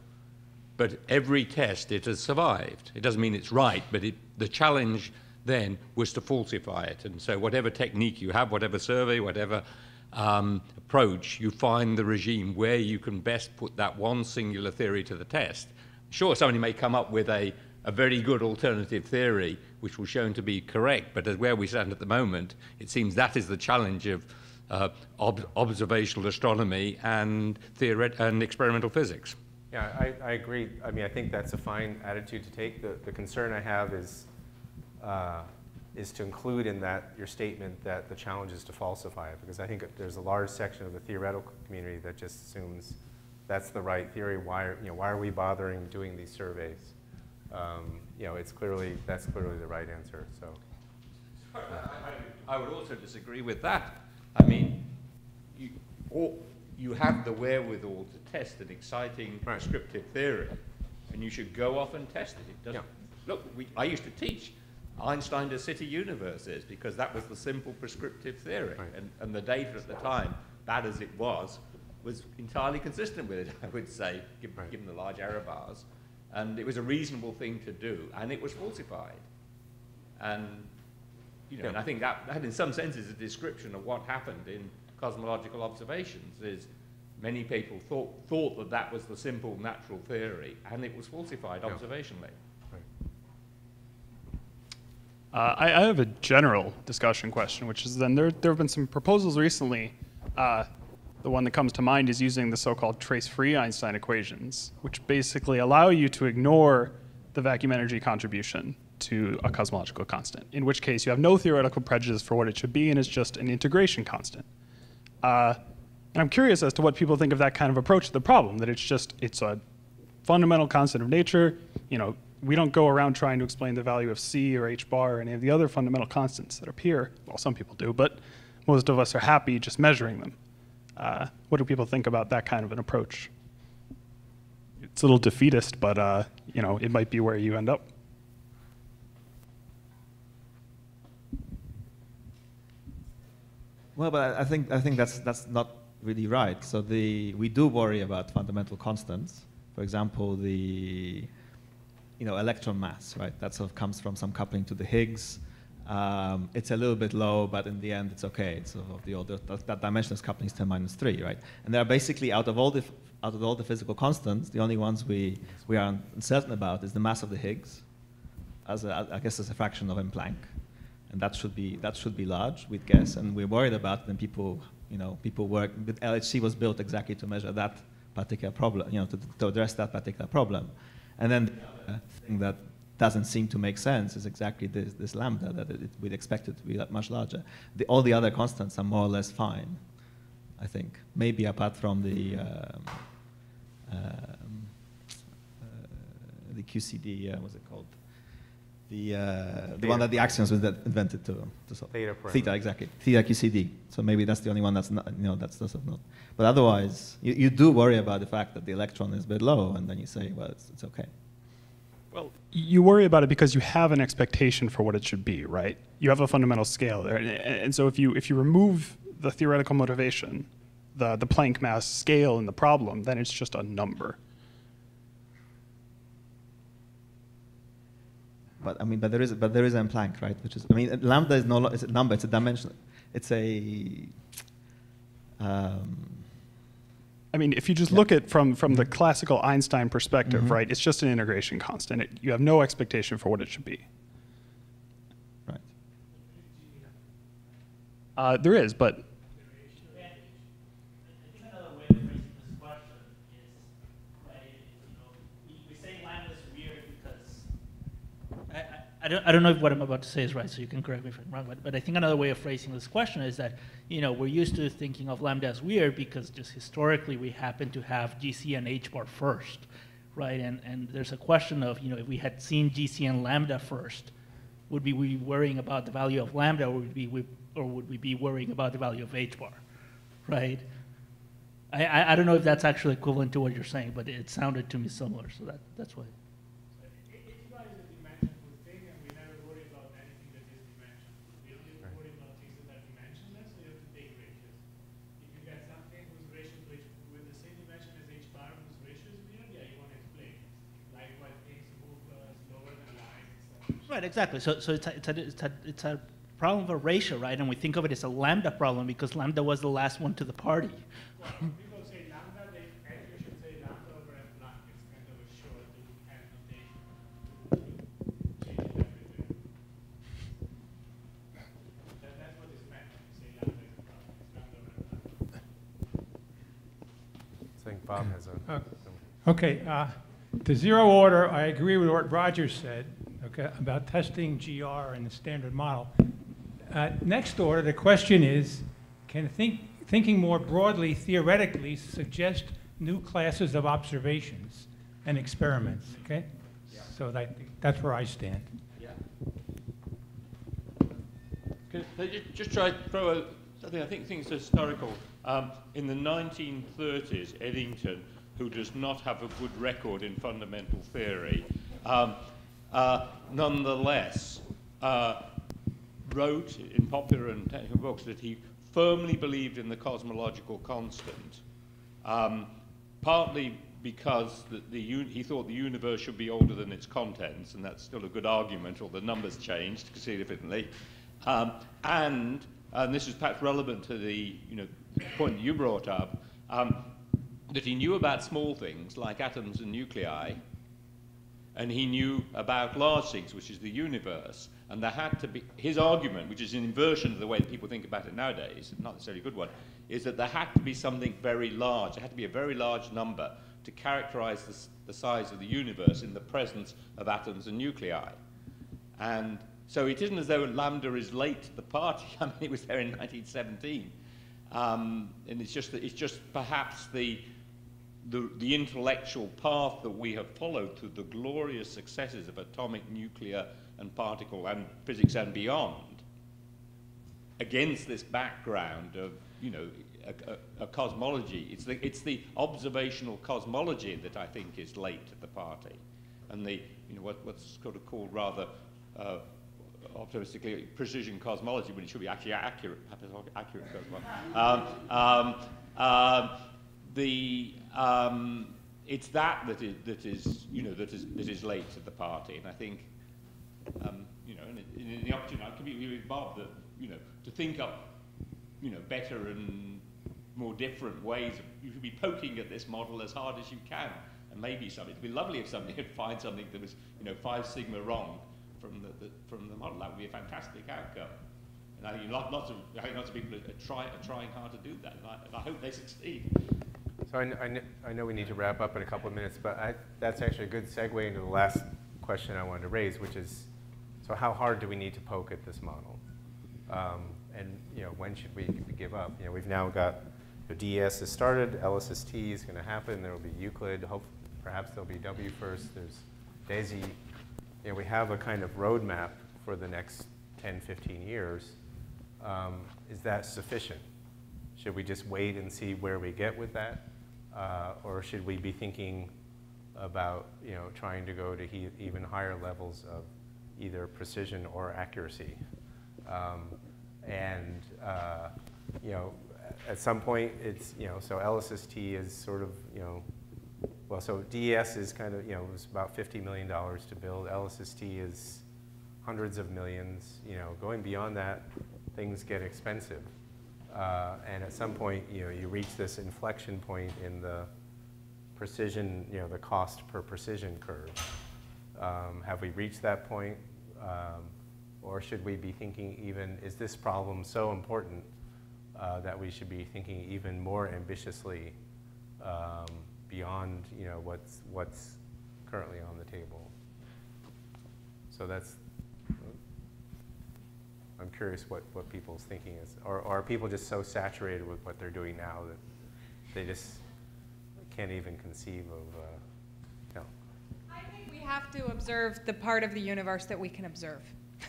But every test it has survived. It doesn't mean it's right, but it, the challenge then was to falsify it. And so whatever technique you have, whatever survey, whatever um, approach, you find the regime where you can best put that one singular theory to the test. Sure, somebody may come up with a, a very good alternative theory, which was shown to be correct, but as where we stand at the moment, it seems that is the challenge of uh, ob- observational astronomy and, and experimental physics. Yeah, I, I agree. I mean, I think that's a fine attitude to take. The, the concern I have is, uh, is to include in that your statement that the challenge is to falsify it, because I think there's a large section of the theoretical community that just assumes that's the right theory. Why are, you know, why are we bothering doing these surveys? Um, you know, it's clearly, that's clearly the right answer, so. *laughs* I would also disagree with that. I mean, you, or you have the wherewithal to test an exciting prescriptive theory, and you should go off and test it. It doesn't. Look, we, I used to teach Einstein-de Sitter universes because that was the simple prescriptive theory, Right. and, and the data at the time, bad as it was, was entirely consistent with it. *laughs* I would say, given, Right. given the large error bars, and it was a reasonable thing to do, and it was falsified. And you know, Yeah. and I think that, that in some sense is a description of what happened in cosmological observations is many people thought, thought that that was the simple natural theory and it was falsified Yeah. observationally. Uh, I, I have a general discussion question, which is then there, there have been some proposals recently. Uh, the one that comes to mind is using the so-called trace-free Einstein equations, which basically allow you to ignore the vacuum energy contribution to a cosmological constant, in which case you have no theoretical prejudice for what it should be, and it's just an integration constant. Uh, and I'm curious as to what people think of that kind of approach to the problem, that it's just, it's a fundamental constant of nature. You know, we don't go around trying to explain the value of C or H bar or any of the other fundamental constants that appear. Well, some people do, but most of us are happy just measuring them. Uh, what do people think about that kind of an approach? It's a little defeatist, but uh, you know, it might be where you end up. Well, but I think I think that's that's not really right. So the we do worry about fundamental constants. For example, the you know electron mass, right? That sort of comes from some coupling to the Higgs. Um, it's a little bit low, but in the end, it's okay. It's sort of the order that, that dimensionless coupling is 10 minus 3, right? And they're basically out of all the out of all the physical constants, the only ones we we are uncertain about is the mass of the Higgs, as a, I guess as a fraction of m Planck and that should be that should be large, with gas. And we're worried about. And people, you know, people work. But LHC was built exactly to measure that particular problem, you know, to, to address that particular problem. And then the other thing that doesn't seem to make sense is exactly this, this lambda that it, we'd expect it to be that much larger. The, all the other constants are more or less fine, I think. Maybe apart from the um, um, uh, the QCD, uh, what's it called? The, uh, the one that the axions was invented to, to solve. Theta parameter. Theta, exactly. Theta QCD. So maybe that's the only one that's not, you know, that's sort of not. But otherwise, you, you do worry about the fact that the electron is a bit low, and then you say, well, it's, it's okay. Well, you worry about it because you have an expectation for what it should be, right? You have a fundamental scale there, and, and so if you if you remove the theoretical motivation, the the Planck mass scale in the problem, then it's just a number. But I mean, but there is, but there is M Planck, right? Which is, I mean, lambda is no, it's a number, it's a dimension, it's a. Um, I mean, if you just look at from from the classical Einstein perspective, Mhm. right? It's just an integration constant. It, you have no expectation for what it should be. right. Uh, there is, but I think another way of phrasing this question is, right, is, you know, we, we say lambda is weird because, I, don't, I don't know if what I'm about to say is right, so you can correct me if I'm wrong, but, but I think another way of phrasing this question is that, you know, we're used to thinking of lambda as weird because just historically we happen to have GC and H bar first, right? And, and there's a question of, you know, if we had seen GC and lambda first, would we be worrying about the value of lambda, or would we, we- or would we be worrying about the value of h bar, right? I, I, I don't know if that's actually equivalent to what you're saying, but it sounded to me similar, so that, that's why. H bar is a dimensional thing, and we never worry about anything that is dimensional. We only Right. worry about things that are dimensionless, so you have to take ratios. If you get something whose ratio to h, with the same dimension as h bar, whose ratio is weird, yeah, you want to explain. Like why things move uh, slower than light, etc. Right, exactly. So, so it's a, it's a, it's a, it's a problem of a ratio, right? And we think of it as a lambda problem because lambda was the last one to the party. Well, people say lambda, they actually should say lambda over M Planck. It's kind of a short and notation. to change everything. That, that's what is meant you say lambda is a problem. It's lambda over n. I think Bob has a. Uh, Okay, uh, to zero order, I agree with what Roger said, about testing GR and the standard model. Uh, Next order, the question is, can think, thinking more broadly theoretically suggest new classes of observations and experiments, okay? Yeah. So that, that's where I stand. Can I just try to throw a, something I think things historical. Um, in the 1930s, Eddington, who does not have a good record in fundamental theory, um, uh, nonetheless uh, wrote in popular and technical books that he firmly believed in the cosmological constant, um, partly because the, the he thought the universe should be older than its contents, and that's still a good argument, although the numbers changed significantly. Um, and, and this is perhaps relevant to the you know, point that you brought up, um, that he knew about small things like atoms and nuclei, and he knew about large things, which is the universe. And there had to be, his argument, which is an inversion of the way that people think about it nowadays, not necessarily a good one, is that there had to be something very large. There had to be a very large number to characterize the, the size of the universe in the presence of atoms and nuclei. And so it isn't as though lambda is late to the party. *laughs* I mean, it was there in 1917. Um, and it's just, that- it's just perhaps the, the, the intellectual path that we have followed through the glorious successes of atomic, nuclear, and particle and physics and beyond against this background of, you know, a, a, a cosmology. It's the, it's the observational cosmology that I think is late to the party. And the, you know, what, what's sort of called rather uh, optimistically precision cosmology, when it should be actually accurate, accurate cosmology. Um, um, um, the, um, it's that that is, that is, you know, that is, that is late to the party. And I think, um, you know, in, the opportunity, I completely agree with Bob that, you know, to think up, you know, better and more different ways, you should be poking at this model as hard as you can. And maybe something, it'd be lovely if somebody *laughs* could find something that was, you know, five sigma wrong from the, the, from the model. That would be a fantastic outcome. And I think lots, lots of, I think lots of people are, try, are trying hard to do that, and I, and I hope they succeed. So I, I, I know we need to wrap up in a couple of minutes, but I, that's actually a good segue into the last question I wanted to raise, which is, so how hard do we need to poke at this model? Um, and you know, when should we give up? You know, we've now got the DES has started, LSST is going to happen. There will be Euclid. Hope perhaps there'll be WFIRST. There's DESI. You know, we have a kind of roadmap for the next 10, 15 years. Um, is that sufficient? Should we just wait and see where we get with that? Uh, or should we be thinking about, you know, trying to go to he, even higher levels of either precision or accuracy? Um, and, uh, you know, at some point, it's, you know, so LSST is sort of, you know, well, so DES is kind of, you know, it was about $50 million to build. LSST is hundreds of millions. You know, going beyond that, things get expensive. Uh, and at some point, you know, you reach this inflection point in the precision, you know, the cost per precision curve. Um, have we reached that point? Um, or should we be thinking even, is this problem so important uh, that we should be thinking even more ambitiously um, beyond, you know, what's, what's currently on the table? So that's, I'm curious what, what people's thinking is. Or, or are people just so saturated with what they're doing now that they just can't even conceive of, uh, no. I think we have to observe the part of the universe that we can observe. *laughs*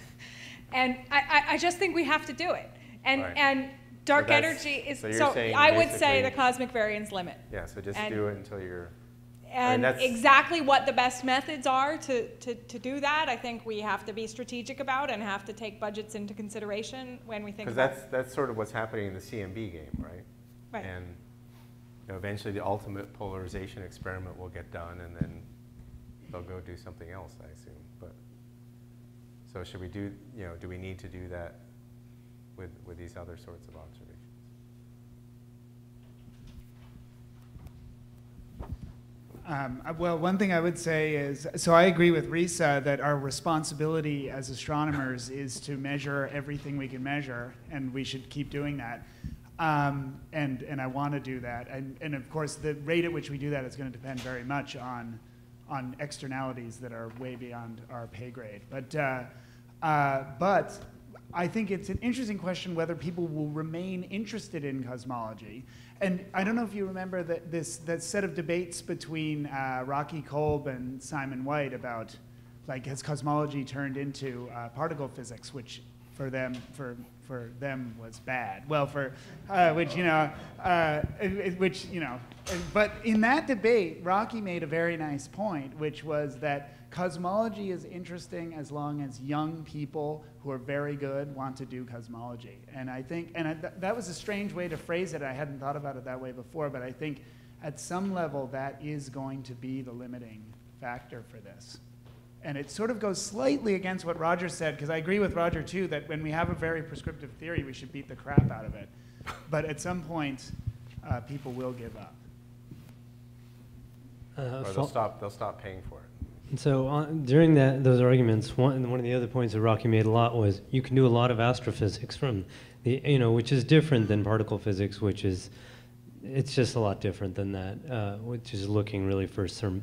And I, I, I just think we have to do it. And, Right. and dark So energy is, so so I would say the cosmic variance limit. Yeah, so just And- do it until you're, And exactly what the best methods are to, to, to do that, I think we have to be strategic about and have to take budgets into consideration when we think because that's, that's sort of what's happening in the CMB game, right? Right. And, you know, eventually the ultimate polarization experiment will get done and then they'll go do something else, I assume, but. So should we do, you know, do we need to do that with, with these other sorts of observations? Um, well, one thing I would say is, so I agree with Risa that our responsibility as astronomers is to measure everything we can measure, and we should keep doing that. Um, and, and I want to do that. And, and of course, the rate at which we do that is going to depend very much on, on externalities that are way beyond our pay grade. But, uh, uh, but I think it's an interesting question whether people will remain interested in cosmology. And I don't know if you remember that this that set of debates between uh, Rocky Kolb and Simon White about like has cosmology turned into uh, particle physics, which for them for for them was bad. Well, for uh, which you know, uh, which you know, but in that debate, Rocky made a very nice point, which was that cosmology is interesting as long as young people who are very good want to do cosmology. And I think, and I, th- that was a strange way to phrase it. I hadn't thought about it that way before, but I think at some level that is going to be the limiting factor for this. And it sort of goes slightly against what Roger said, because I agree with Roger too that when we have a very prescriptive theory, we should beat the crap out of it. *laughs* But at some point, uh, people will give up. Uh, Or they'll stop, they'll stop paying for it. And So uh, during that, those arguments, one, one of the other points that Rocky made a lot was you can do a lot of astrophysics from the, you know, which is different than particle physics, which is, it's just a lot different than that, uh, which is looking really for some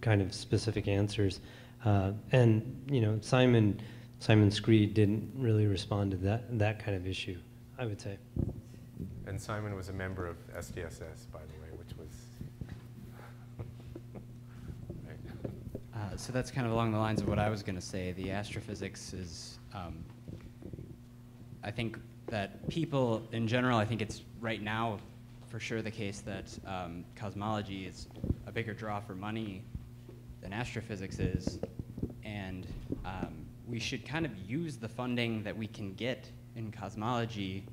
kind of specific answers. Uh, and you know, Simon, Simon Screed didn't really respond to that that kind of issue, I would say. And Simon was a member of SDSS, by the way, which was. Right. *laughs* Uh, so that's kind of along the lines of what I was going to say. The astrophysics is, um, I think that people in general, I think it's right now for sure the case that um, cosmology is a bigger draw for money than astrophysics is. And um, we should kind of use the funding that we can get in cosmology,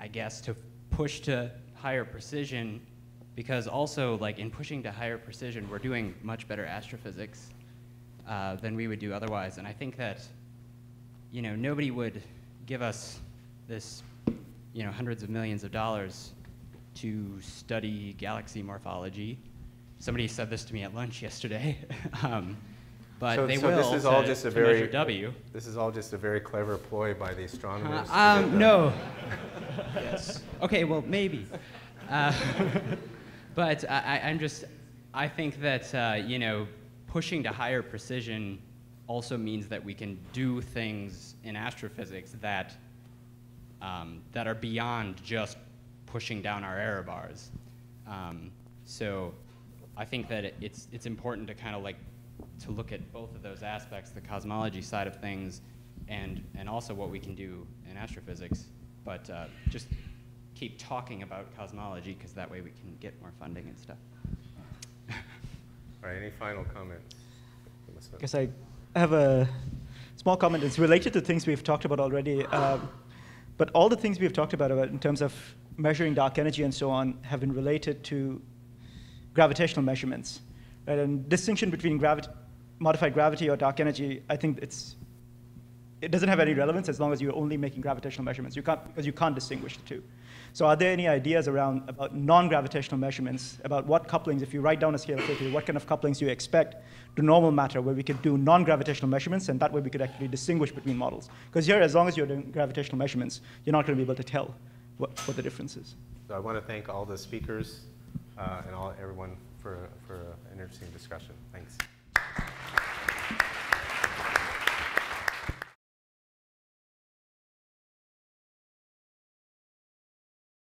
I guess, to push to higher precision because also like in pushing to higher precision we're doing much better astrophysics uh, than we would do otherwise and i think that you know nobody would give us this you know hundreds of millions of dollars to study galaxy morphology somebody said this to me at lunch yesterday *laughs* um, but So- they so will this is to, all just a very w This is all just a very clever ploy by the astronomers. uh, um, no. *laughs* yes. Okay, well, maybe. Uh, *laughs* but I, I- I'm just, I think that, uh, you know, pushing to higher precision also means that we can do things in astrophysics that, um, that are beyond just pushing down our error bars. Um, so I think that it- it's, it's important to kind of like to look at both of those aspects, the cosmology side of things and, and also what we can do in astrophysics, but uh, just keep talking about cosmology because that way we can get more funding and stuff. All right, any final comments? from us? guess I have a small comment. It's related to things we've talked about already. Um, but all the things we've talked about, about in terms of measuring dark energy and so on have been related to gravitational measurements. Right? And distinction between modified gravity or dark energy, I think it's it doesn't have any relevance as long as you're only making gravitational measurements. You can't because you can't distinguish the two. So are there any ideas around about non-gravitational measurements, about what couplings, if you write down a scale quickly, what kind of couplings you expect to normal matter where we could do non-gravitational measurements and that way we could actually distinguish between models? Because here, as long as you're doing gravitational measurements, you're not going to be able to tell what, what the difference is. So I want to thank all the speakers uh, and all everyone for, for an interesting discussion. Thanks.